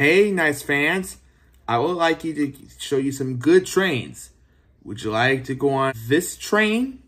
Hey, nice fans. I would like you to show you some good trains. Would you like to go on this train?